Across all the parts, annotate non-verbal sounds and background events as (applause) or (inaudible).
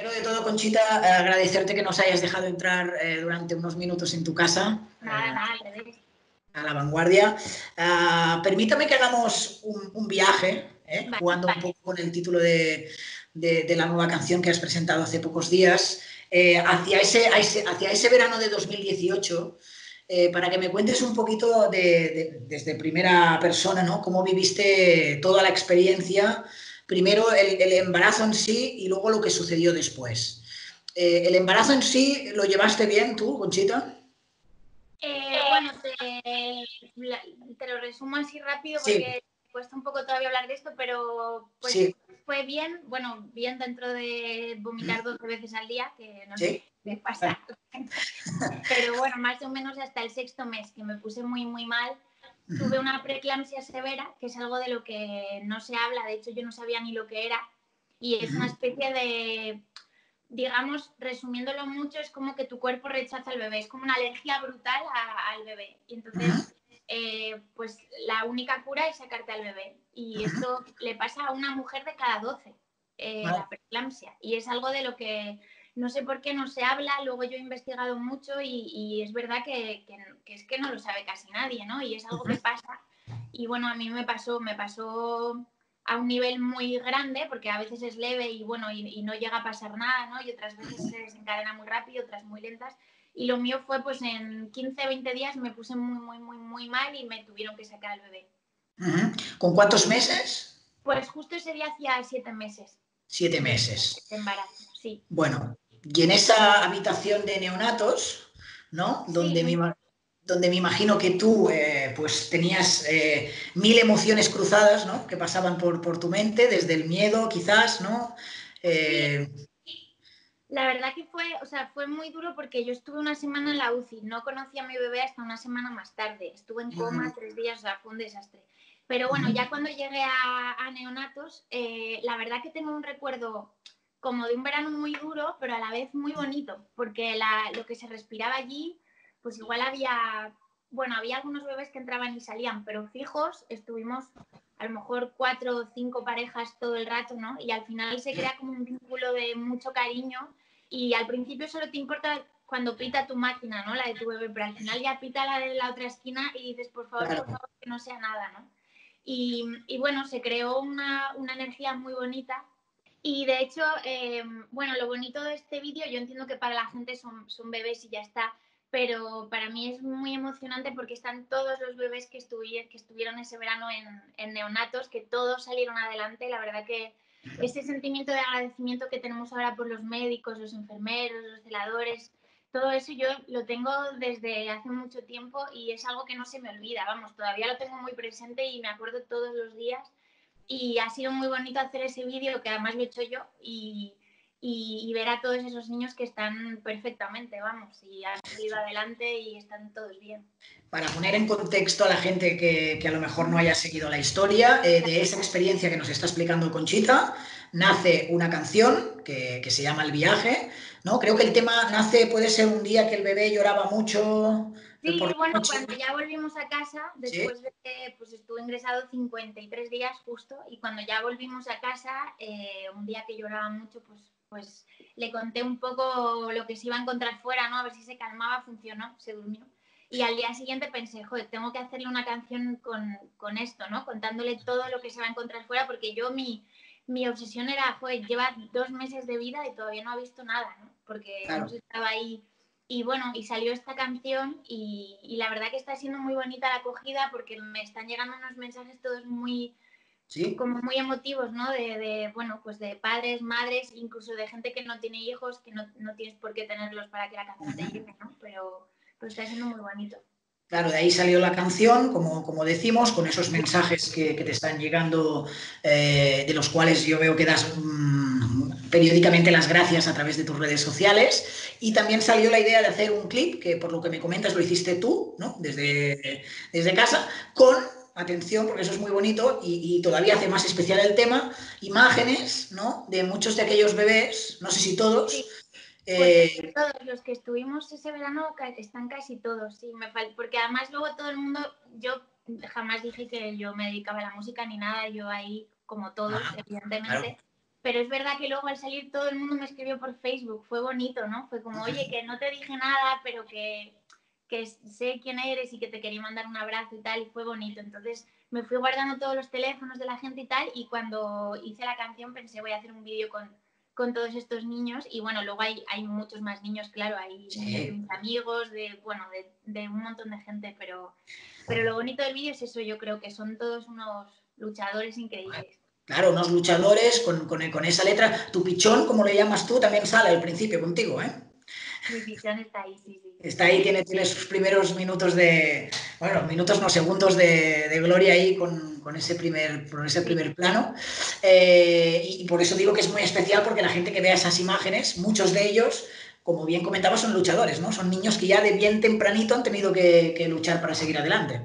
primero de todo, Conchita, agradecerte que nos hayas dejado entrar eh, durante unos minutos en tu casa. Nada, eh, A la vanguardia. Ah, permítame que hagamos un, viaje, eh, jugando un poco con el título de, la nueva canción que has presentado hace pocos días, hacia, ese, hacia ese verano de 2018. para que me cuentes un poquito desde primera persona, ¿no? Cómo viviste toda la experiencia primero el, embarazo en sí y luego lo que sucedió después. Eh, ¿El embarazo en sí lo llevaste bien tú, Conchita? Eh, bueno, te, lo resumo así rápido porque cuesta un poco todavía hablar de esto, pero pues fue bien, bueno, bien dentro de vomitar dos veces al día, que no sé qué pasa. (laughs) pero bueno, más o menos hasta el sexto mes, que me puse muy, muy mal tuve una preeclampsia severa, que es algo de lo que no se habla, de hecho yo no sabía ni lo que era, y es una especie de, digamos, resumiéndolo mucho, es como que tu cuerpo rechaza al bebé, es como una alergia brutal al bebé. Y entonces, eh, pues la única cura es sacarte al bebé. Y esto le pasa a una mujer de cada 12, eh, la preeclampsia. Y es algo de lo que no sé por qué no se habla, luego yo he investigado mucho y, es verdad que, es que no lo sabe casi nadie, ¿no? Y es algo que pasa. Y bueno, a mí me pasó, me pasó a un nivel muy grande, porque a veces es leve y bueno, y, no llega a pasar nada, ¿no? Y otras veces se desencadena muy rápido, otras muy lentas. Y lo mío fue pues en 15, 20 días me puse muy, muy, muy, muy mal y me tuvieron que sacar al bebé. ¿Con cuántos meses? Pues justo ese día hacía siete meses. Siete meses. embarazo, sí. Bueno, y en esa habitación de neonatos, ¿no? Donde, me, donde me imagino que tú eh, pues tenías eh, mil emociones cruzadas, ¿no? Que pasaban por, por, tu mente, desde el miedo quizás, ¿no? Eh, la verdad que fue, o sea, fue muy duro porque yo estuve una semana en la UCI, no conocí a mi bebé hasta una semana más tarde, estuve en coma tres días, o sea, fue un desastre. Pero bueno, ya cuando llegué a, a neonatos, la verdad que tengo un recuerdo como de un verano muy duro, pero a la vez muy bonito, porque lo que se respiraba allí, pues igual había, bueno, había algunos bebés que entraban y salían, pero fijos estuvimos a lo mejor cuatro o cinco parejas todo el rato, ¿no? Y al final se crea como un vínculo de mucho cariño y al principio solo te importa cuando pita tu máquina, ¿no? La de tu bebé, pero al final ya pita la de la otra esquina y dices, por favor, por favor, que no sea nada, ¿no? Y, y bueno, se creó una, una energía muy bonita y de hecho, eh, bueno, lo bonito de este vídeo, yo entiendo que para la gente son, son bebés y ya está, pero para mí es muy emocionante porque están todos los bebés que, estuvieron, que estuvieron ese verano en, en, neonatos, que todos salieron adelante. La verdad que ese sentimiento de agradecimiento que tenemos ahora por los médicos, los enfermeros, los celadores, todo eso yo lo tengo desde hace mucho tiempo y es algo que no se me olvida, vamos, todavía lo tengo muy presente y me acuerdo todos los días y ha sido muy bonito hacer ese vídeo, que además lo he hecho yo, y, y, ver a todos esos niños que están perfectamente, vamos, y han salido adelante y están todos bien. Para poner en contexto a la gente que, que a lo mejor no haya seguido la historia, eh, de esa experiencia que nos está explicando Conchita, nace una canción que, que, se llama El viaje, ¿no? Creo que el tema nace, puede ser un día que el bebé lloraba mucho, Sí, bueno, cuando ya volvimos a casa, después de que pues, estuve ingresado 53 días justo, y cuando ya volvimos a casa, eh, un día que lloraba mucho, pues, pues le conté un poco lo que se iba a encontrar fuera, ¿no? A ver si se calmaba, funcionó, se durmió. Y al día siguiente pensé, joder, tengo que hacerle una canción con, con esto, ¿no? Contándole todo lo que se va a encontrar fuera, porque yo mi, mi obsesión era, joder, lleva dos meses de vida y todavía no ha visto nada, ¿no? Porque hemos estado ahí y bueno, y salió esta canción y, la verdad que está siendo muy bonita la acogida porque me están llegando unos mensajes todos muy, como muy emotivos, ¿no? De, bueno, pues de padres, madres, incluso de gente que no tiene hijos, que no, tienes por qué tenerlos para que la canción te llegue, ¿no? Pero, pero está siendo muy bonito. Claro, de ahí salió la canción, como, como decimos, con esos mensajes que, te están llegando, eh, de los cuales yo veo que das mm, periódicamente las gracias a través de tus redes sociales. Y también salió la idea de hacer un clip, que por lo que me comentas lo hiciste tú, ¿no? Desde, desde casa, con, atención, porque eso es muy bonito y, todavía hace más especial el tema, imágenes, ¿no? De muchos de aquellos bebés, no sé si todos. Pues eh, todos los que estuvimos ese verano están casi todos, sí, me porque además luego todo el mundo, yo jamás dije que yo me dedicaba a la música ni nada, yo ahí como todos, evidentemente, pero es verdad que luego al salir todo el mundo me escribió por Facebook, fue bonito, ¿no? Fue como, oye, que no te dije nada, pero que, que sé quién eres y que te quería mandar un abrazo y tal, y fue bonito. Entonces me fui guardando todos los teléfonos de la gente y tal, y cuando hice la canción pensé, voy a hacer un vídeo con, con todos estos niños, y bueno, luego hay, hay muchos más niños, claro, hay mis amigos, de, bueno, de, de, un montón de gente, pero, pero lo bonito del vídeo es eso, yo creo que son todos unos luchadores increíbles. Claro, unos luchadores con, con, esa letra. Tu pichón, como le llamas tú, también sale al principio contigo, ¿eh? Mi pichón está ahí, sí, sí. Está ahí, tiene, tiene sus primeros minutos de, bueno, minutos no, segundos de, de gloria ahí con, con, ese, primer, con ese primer plano. Eh, y, por eso digo que es muy especial porque la gente que vea esas imágenes, muchos de ellos, como bien comentaba, son luchadores, ¿no? Son niños que ya de bien tempranito han tenido que, que luchar para seguir adelante.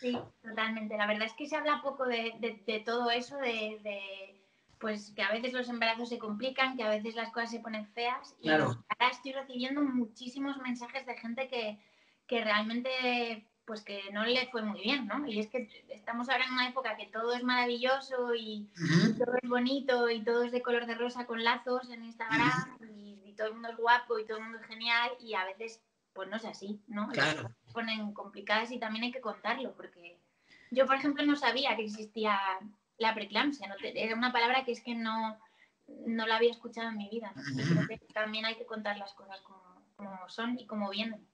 Sí, totalmente. La verdad es que se habla poco de, de, todo eso, de, de, pues que a veces los embarazos se complican, que a veces las cosas se ponen feas. Y ahora estoy recibiendo muchísimos mensajes de gente que, que realmente pues que no le fue muy bien, ¿no? Y es que estamos ahora en una época que todo es maravilloso y, todo es bonito y todo es de color de rosa con lazos en Instagram y, y, todo el mundo es guapo y todo el mundo es genial y a veces pues no es así, ¿no? Claro. Se ponen complicadas y también hay que contarlo, porque yo, por ejemplo, no sabía que existía la preeclampsia, ¿no? era una palabra que es que no, no la había escuchado en mi vida, (laughs) también hay que contar las cosas como, como son y como vienen.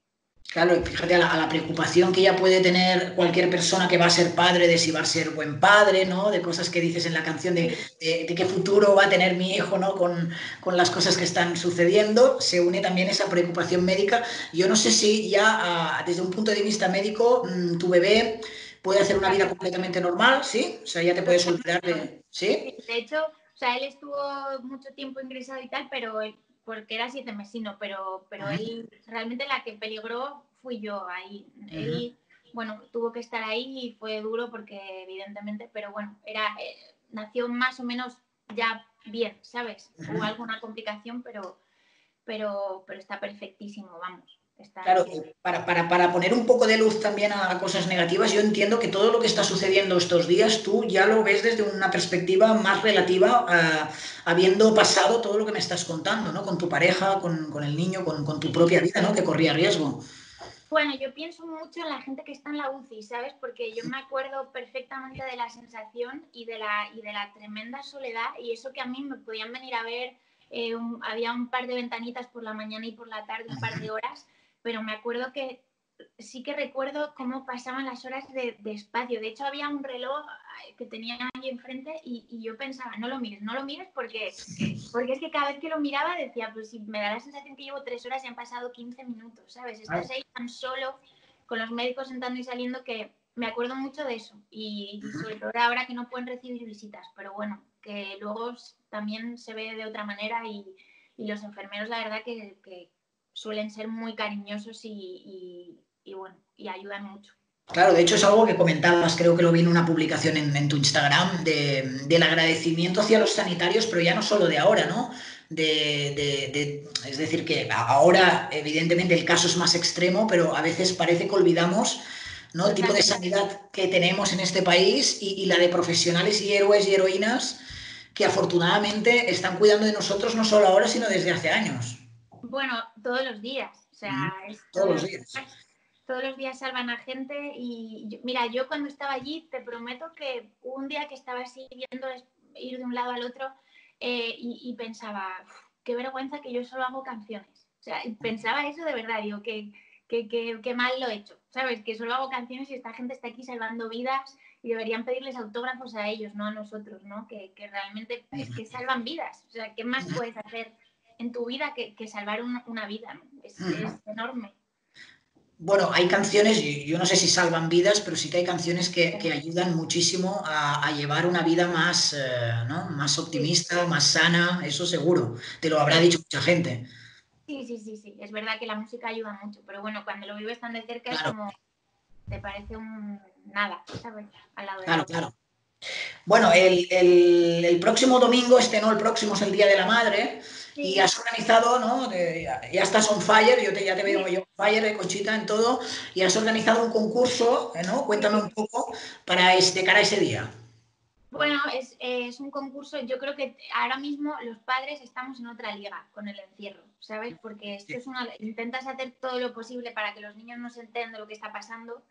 Claro, fíjate a la, preocupación que ya puede tener cualquier persona que va a ser padre de si va a ser buen padre, ¿no? De cosas que dices en la canción de, qué futuro va a tener mi hijo, ¿no? Con, las cosas que están sucediendo. Se une también esa preocupación médica. Yo no sé si ya desde un punto de vista médico mm, tu bebé puede hacer una vida completamente normal, ¿sí? O sea, ya te puedes olvidar de... ¿Sí? De hecho, o sea, él estuvo mucho tiempo ingresado y tal, pero porque era siete mesino, pero, pero él realmente la que peligró fui yo ahí. Él, bueno, tuvo que estar ahí y fue duro porque evidentemente, pero bueno, era, eh, nació más o menos ya bien, ¿sabes? Hubo alguna complicación, pero, pero, pero está perfectísimo, vamos. Claro, para, para, para, poner un poco de luz también a cosas negativas, yo entiendo que todo lo que está sucediendo estos días tú ya lo ves desde una perspectiva más relativa, habiendo pasado todo lo que me estás contando, ¿no? Con tu pareja, con, con el niño, con, con, tu propia vida, ¿no? Que corría riesgo. Bueno, yo pienso mucho en la gente que está en la UCI, ¿sabes? Porque yo me acuerdo perfectamente de la sensación y de la, y de la tremenda soledad y eso que a mí me podían venir a ver, eh, había un par de ventanitas por la mañana y por la tarde, un par de horas pero me acuerdo que sí que recuerdo cómo pasaban las horas de, espacio. De hecho, había un reloj que tenía ahí enfrente y, yo pensaba, no lo mires, no lo mires porque, porque es que cada vez que lo miraba decía, pues si me da la sensación que llevo tres horas y han pasado 15 minutos, ¿sabes? Estás ahí tan solo con los médicos entrando y saliendo que me acuerdo mucho de eso y, sobre todo ahora que no pueden recibir visitas, pero bueno, que luego también se ve de otra manera y, los enfermeros la verdad que, suelen ser muy cariñosos y, bueno, y ayudan mucho. Claro, de hecho es algo que comentabas, creo que lo vi en una publicación en, tu Instagram, del agradecimiento hacia los sanitarios, pero ya no solo de ahora, ¿no? De, es decir, que ahora evidentemente el caso es más extremo, pero a veces parece que olvidamos ¿no? el tipo de sanidad que tenemos en este país y, y la de profesionales y héroes y heroínas que afortunadamente están cuidando de nosotros no solo ahora, sino desde hace años. Bueno, todos los días. O sea, todos los días. Todos los días salvan a gente y mira, yo cuando estaba allí te prometo que un día que estaba así viendo ir de un lado al otro eh, y, pensaba, qué vergüenza que yo solo hago canciones. O sea, pensaba eso de verdad, digo, que, que, mal lo he hecho, ¿sabes? Que solo hago canciones y esta gente está aquí salvando vidas y deberían pedirles autógrafos a ellos, no a nosotros, ¿no? Que, que realmente es que salvan vidas. O sea, ¿qué más puedes hacer en tu vida que, salvar una, vida. Es, enorme. Bueno, hay canciones, yo no sé si salvan vidas, pero sí que hay canciones que, ayudan muchísimo a, llevar una vida más, eh, más optimista, más sana, eso seguro. Te lo habrá dicho mucha gente. Sí, sí, sí, sí. Es verdad que la música ayuda mucho, pero bueno, cuando lo vives tan de cerca es como te parece un nada, ¿sabes? Al lado de claro, claro. Bueno, el, el, próximo domingo, este no, el próximo es el Día de la Madre, y has organizado, ¿no? ya estás on fire, yo te, ya te veo yo on fire, de Conchita, en todo, y has organizado un concurso, ¿no? Cuéntame un poco para de cara a ese día. Bueno, es, un concurso, yo creo que ahora mismo los padres estamos en otra liga con el encierro, ¿sabes? Porque esto es una, intentas hacer todo lo posible para que los niños no se enteren de lo que está pasando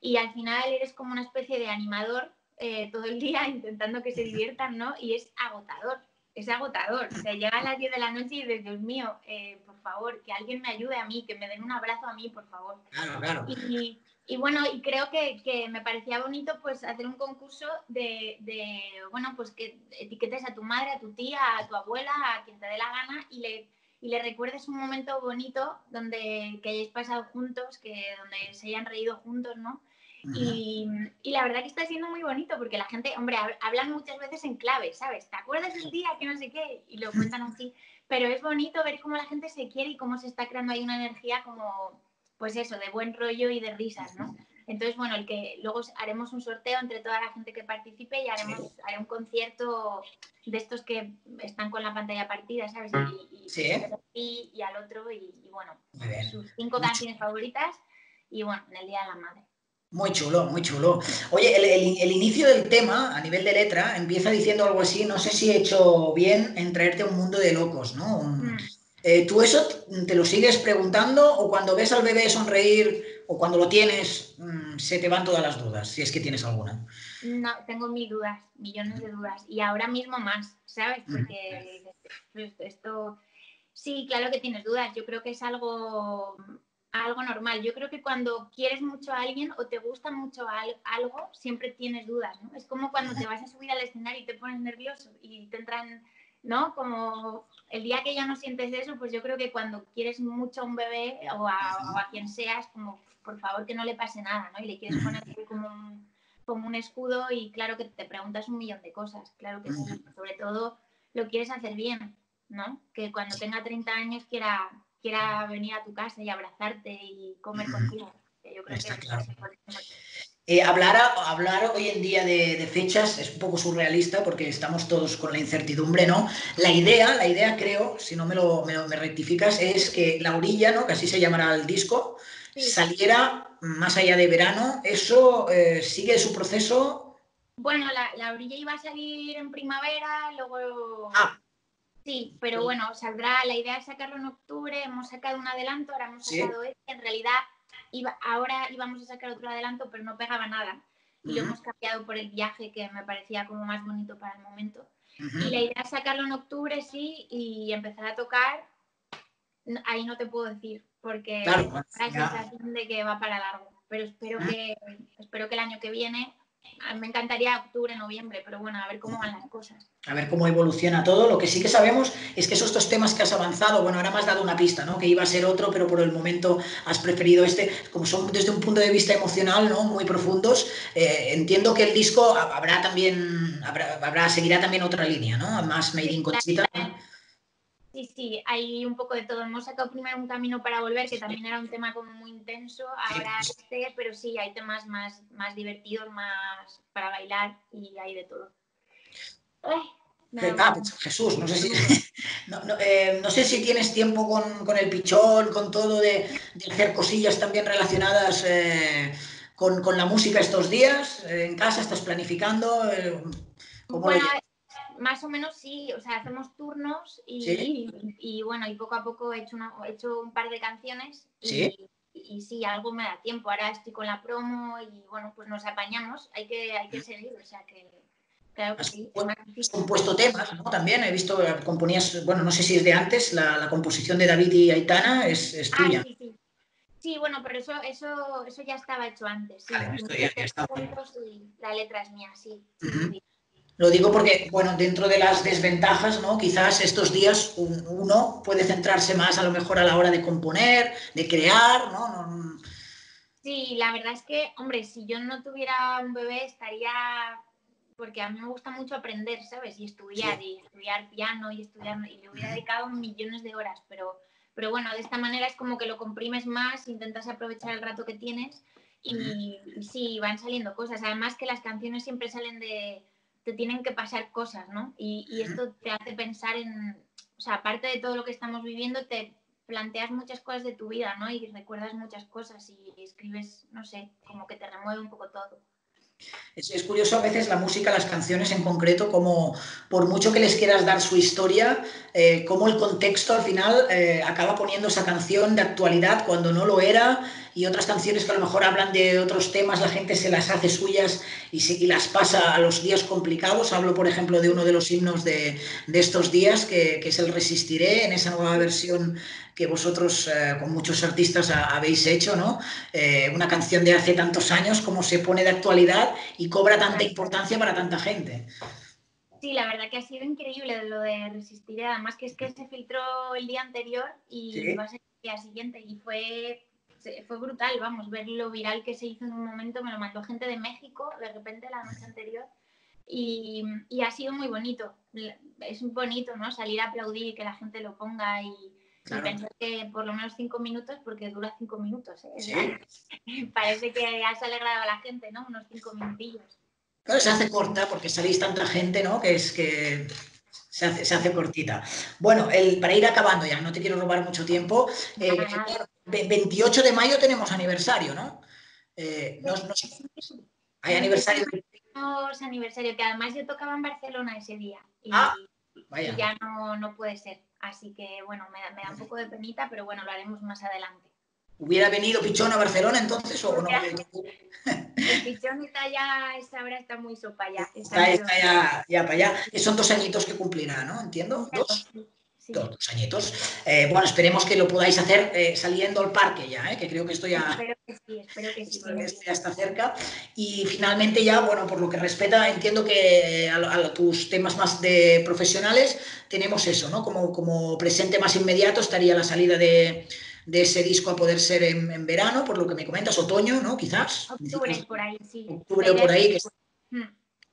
y al final eres como una especie de animador eh, todo el día intentando que se diviertan, ¿no? Y es agotador, es agotador. O sea, llega a las 10 de la noche y dices, Dios mío, eh, por favor, que alguien me ayude a mí, que me den un abrazo a mí, por favor. Claro, claro. Y bueno, y creo que, que, me parecía bonito pues hacer un concurso de, de, bueno, pues que etiquetes a tu madre, a tu tía, a tu abuela, a quien te dé la gana y le, y le recuerdes un momento bonito donde que hayáis pasado juntos, que donde se hayan reído juntos, ¿no? Y, y, la verdad que está siendo muy bonito porque la gente, hombre, hablan muchas veces en clave, ¿sabes? ¿Te acuerdas del día que no sé qué? Y lo (laughs) cuentan así. Pero es bonito ver cómo la gente se quiere y cómo se está creando ahí una energía como, pues eso, de buen rollo y de risas, ¿no? Entonces, bueno, el que luego haremos un sorteo entre toda la gente que participe y haremos haré un concierto de estos que están con la pantalla partida, ¿sabes? Y, y, y al otro, y, bueno, sus cinco canciones favoritas y bueno, en el Día de la Madre. Muy chulo, muy chulo. Oye, el, inicio del tema, a nivel de letra, empieza diciendo algo así, no sé si he hecho bien en traerte a un mundo de locos, ¿no? Mm. Eh, ¿Tú eso te lo sigues preguntando o cuando ves al bebé sonreír o cuando lo tienes mm, se te van todas las dudas, si es que tienes alguna? No, tengo mil dudas, millones de dudas y ahora mismo más, ¿sabes? Mm. Porque esto, sí, claro que tienes dudas, yo creo que es algo, algo normal. Yo creo que cuando quieres mucho a alguien o te gusta mucho algo, siempre tienes dudas, ¿no? Es como cuando te vas a subir al escenario y te pones nervioso y te entran ¿no? Como el día que ya no sientes eso, pues yo creo que cuando quieres mucho a un bebé o a, quien seas, como por favor que no le pase nada, ¿no? Y le quieres poner (laughs) como un, como un escudo y claro que te preguntas un millón de cosas, claro que sí, sobre todo lo quieres hacer bien, ¿no? Que cuando tenga 30 años quiera, quiera venir a tu casa y abrazarte y comer contigo. yo creo que claro. Eh, hablar, hablar hoy en día de, fechas es un poco surrealista porque estamos todos con la incertidumbre, ¿no? La idea, la idea creo, si no me lo, me, rectificas, es que la orilla, ¿no? Que así se llamará el disco, saliera más allá de verano. ¿Eso eh, sigue su proceso? Bueno, la, orilla iba a salir en primavera, luego... Ah. Sí, pero bueno, saldrá, la idea es sacarlo en octubre, hemos sacado un adelanto, ahora hemos sacado este, en realidad ahora íbamos a sacar otro adelanto, pero no pegaba nada. Y lo hemos cambiado por el viaje, que me parecía como más bonito para el momento. Y la idea es sacarlo en octubre, sí, y empezar a tocar. Ahí no te puedo decir, porque claro, la sensación de que va para largo. Pero espero, que, espero que el año que viene me encantaría octubre, noviembre, pero bueno, a ver cómo van las cosas. A ver cómo evoluciona todo. Lo que sí que sabemos es que esos dos temas que has avanzado, bueno, ahora me has dado una pista, ¿no? Que iba a ser otro, pero por el momento has preferido este. Como son desde un punto de vista emocional, ¿no? Muy profundos, eh, entiendo que el disco habrá también, habrá, seguirá también otra línea, ¿no? Más Made in Conchita. Sí, sí, hay un poco de todo. Hemos sacado primero un camino para volver, que también era un tema como muy intenso, ahora este, pero sí, hay temas más, más divertidos, más para bailar y hay de todo. ah, pues, Jesús, no sé si, (laughs) eh, no, sé si tienes tiempo con, el pichón, con todo de, hacer cosillas también relacionadas eh, con, la música estos días. Eh, ¿En casa estás planificando? bueno, más o menos sí, o sea, hacemos turnos y, bueno, y poco a poco he hecho, he hecho un par de canciones y, y, sí, algo me da tiempo. Ahora estoy con la promo y bueno, pues nos apañamos, hay que, hay que seguir, o sea que claro que sí. Has compuesto temas, ¿no? También he visto, componías, bueno, no sé si es de antes, la, composición de David y Aitana es, ah, tuya. sí, sí. Sí, bueno, pero eso, eso, eso ya estaba hecho antes. Sí. la letra es mía, sí. Lo digo porque, bueno, dentro de las desventajas, ¿no? Quizás estos días uno puede centrarse más a lo mejor a la hora de componer, de crear, ¿no? Sí, la verdad es que, hombre, si yo no tuviera un bebé estaría, porque a mí me gusta mucho aprender, ¿sabes? Y estudiar, y estudiar piano, y estudiar, y le hubiera dedicado millones de horas, pero, pero bueno, de esta manera es como que lo comprimes más, intentas aprovechar el rato que tienes y sí, van saliendo cosas. Además que las canciones siempre salen de te tienen que pasar cosas, ¿no? Y, esto te hace pensar en, o sea, aparte de todo lo que estamos viviendo, te planteas muchas cosas de tu vida, ¿no? Y recuerdas muchas cosas y escribes, no sé, como que te remueve un poco todo. Es, curioso a veces la música, las canciones en concreto, como por mucho que les quieras dar su historia, eh, como el contexto al final eh, acaba poniendo esa canción de actualidad cuando no lo era y otras canciones que a lo mejor hablan de otros temas, la gente se las hace suyas y, y las pasa a los días complicados. Hablo, por ejemplo, de uno de los himnos de, estos días, que, es el Resistiré, en esa nueva versión que vosotros eh, con muchos artistas habéis hecho, ¿no? Eh, una canción de hace tantos años, como se pone de actualidad y cobra tanta importancia para tanta gente. Sí, la verdad que ha sido increíble lo de Resistiré, además que es que se filtró el día anterior y va a ser el día siguiente y fue fue brutal, vamos, ver lo viral que se hizo en un momento, me lo mandó gente de México de repente la noche anterior y, ha sido muy bonito. Es bonito, ¿no? Salir a aplaudir y que la gente lo ponga y, pensar que por lo menos cinco minutos, porque dura cinco minutos, ¿eh? (laughs) Parece que has alegrado a la gente, ¿no? Unos cinco minutillos. Claro, se hace corta porque salís tanta gente, ¿no? Que es que se hace, cortita. Bueno, el, para ir acabando ya, no te quiero robar mucho tiempo. 28 eh, de mayo tenemos aniversario, ¿no? Eh, hay aniversario. Tenemos aniversario, que además yo tocaba en Barcelona ese día. Y, ah, ya no, no, puede ser. Así que bueno, me, me da un poco de penita, pero bueno, lo haremos más adelante. ¿Hubiera venido Pichón a Barcelona entonces o no? El Pichón está ya, esa hora está muy sopa ya. Está, ya, ya, para allá. Son dos añitos que cumplirá, ¿no? Entiendo. ¿Dos? Dos, añitos. Eh, bueno, esperemos que lo podáis hacer eh, saliendo al parque ya, ¿eh? que creo que esto ya, espero que sí, espero que sí. ya está cerca. Y finalmente ya, bueno, por lo que respeta, entiendo que a, tus temas más de profesionales tenemos eso, ¿no? Como, como presente más inmediato estaría la salida de, de ese disco a poder ser en, verano, por lo que me comentas, otoño, ¿no? Quizás. Octubre por ahí, sí. Octubre por ahí, que es,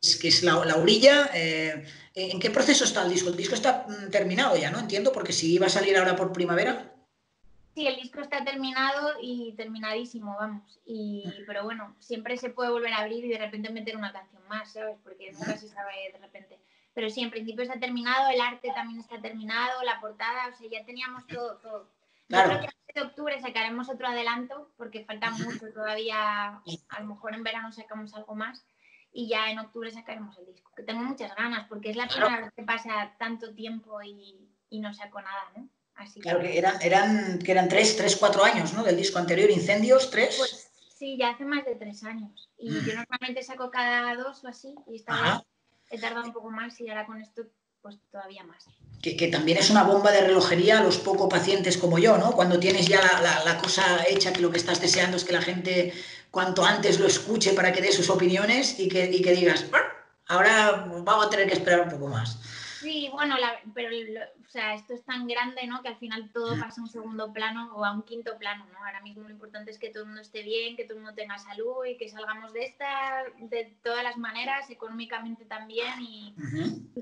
que es la, orilla. Eh, ¿En qué proceso está el disco? El disco está mm, terminado ya, ¿no? Entiendo, porque si iba a salir ahora por primavera. Sí, el disco está terminado y terminadísimo, vamos. Y, pero bueno, siempre se puede volver a abrir y de repente meter una canción más, ¿sabes? Porque nunca se sabe de repente. Pero sí, en principio está terminado, el arte también está terminado, la portada, o sea, ya teníamos todo, todo. Claro. Yo creo que en octubre sacaremos otro adelanto porque falta mucho todavía. A lo mejor en verano sacamos algo más y ya en octubre sacaremos el disco. Que tengo muchas ganas porque es la primera vez que pasa tanto tiempo y, no saco nada, ¿no? Así claro que eran, eran, que eran tres, tres, cuatro años, ¿no? Del disco anterior, Incendios, tres. Pues sí, ya hace más de tres años. Y yo normalmente saco cada dos o así y esta vez he tardado un poco más y ahora con esto pues todavía más. Que, también es una bomba de relojería a los poco pacientes como yo, ¿no? Cuando tienes ya la, cosa hecha, que lo que estás deseando es que la gente cuanto antes lo escuche para que dé sus opiniones y que, y que digas, ahora vamos a tener que esperar un poco más. Sí, bueno, pero o sea, esto es tan grande, ¿no? Que al final todo mm. pasa a un segundo plano o a un quinto plano, ¿no? Ahora mismo lo importante es que todo el mundo esté bien, que todo el mundo tenga salud y que salgamos de esta de todas las maneras, económicamente también y,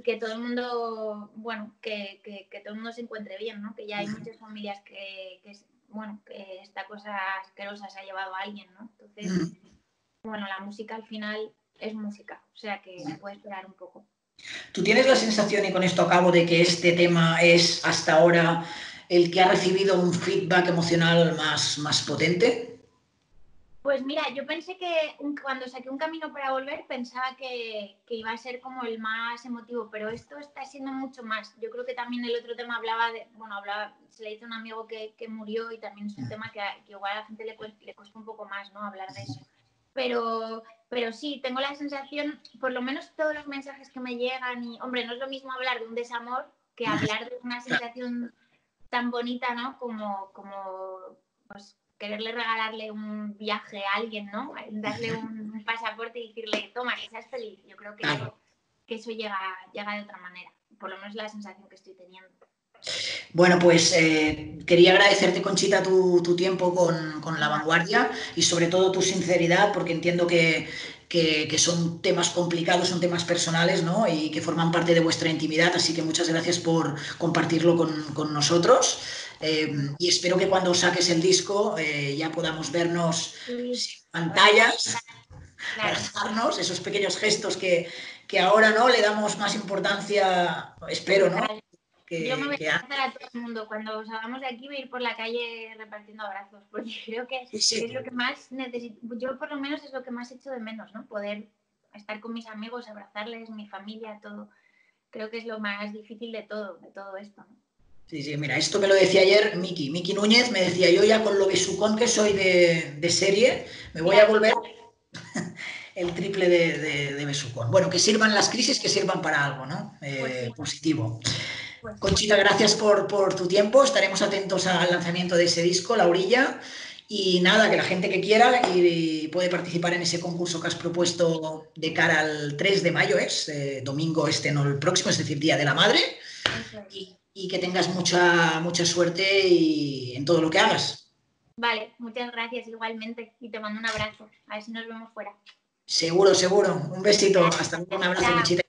que todo el mundo, bueno, que, que, todo el mundo se encuentre bien, ¿no? Que ya hay muchas familias que, que, bueno, que esta cosa asquerosa se ha llevado a alguien, ¿no? Entonces, bueno, la música al final es música, o sea que se puede esperar un poco. ¿Tú tienes la sensación, y con esto acabo, de que este tema es hasta ahora el que ha recibido un feedback emocional más, más potente? Pues mira, yo pensé que cuando saqué un camino para volver pensaba que, iba a ser como el más emotivo, pero esto está siendo mucho más. Yo creo que también el otro tema hablaba de, bueno, hablaba, se le dice a un amigo que, murió y también es un tema que, igual a la gente le, le cuesta un poco más, ¿no? Hablar de eso pero, pero sí, tengo la sensación, por lo menos todos los mensajes que me llegan, y hombre, no es lo mismo hablar de un desamor que hablar de una sensación tan bonita, ¿no? Como, como pues, quererle regalarle un viaje a alguien, ¿no? Darle un, pasaporte y decirle, toma, que seas feliz. Yo creo que, que eso llega, llega de otra manera, por lo menos la sensación que estoy teniendo. Bueno, pues eh, quería agradecerte, Conchita, tu, tiempo con, la vanguardia y sobre todo tu sinceridad, porque entiendo que, son temas complicados, son temas personales ¿no? y que forman parte de vuestra intimidad, así que muchas gracias por compartirlo con, nosotros. Eh, y espero que cuando saques el disco eh, ya podamos vernos en pantallas, abrazarnos, esos pequeños gestos que, que ahora no le damos más importancia, espero, ¿no? yo me voy a abrazar a todo el mundo. Cuando salgamos de aquí voy a ir por la calle repartiendo abrazos, (laughs) porque creo que es lo que más necesito. Yo por lo menos es lo que más echo de menos, ¿no? Poder estar con mis amigos, abrazarles, mi familia, todo. Creo que es lo más difícil de todo, de todo esto. Sí, sí, mira, esto me lo decía ayer Miki. Miki Núñez me decía, yo ya con lo besucón que soy de, serie, me voy a volver (laughs) el triple de, de, besucón. Bueno, que sirvan las crisis, que sirvan para algo, ¿no? Eh, pues positivo. Pues Conchita, gracias por, tu tiempo. Estaremos atentos al lanzamiento de ese disco, La Orilla. Y nada, que la gente que quiera y puede participar en ese concurso que has propuesto de cara al 3 de mayo, es eh, domingo este, no el próximo, es decir, Día de la Madre. Y, que tengas mucha, mucha suerte y en todo lo que hagas. Vale, muchas gracias igualmente y te mando un abrazo. A ver si nos vemos fuera. Seguro, seguro. Un besito. Hasta luego. Un abrazo, Conchita.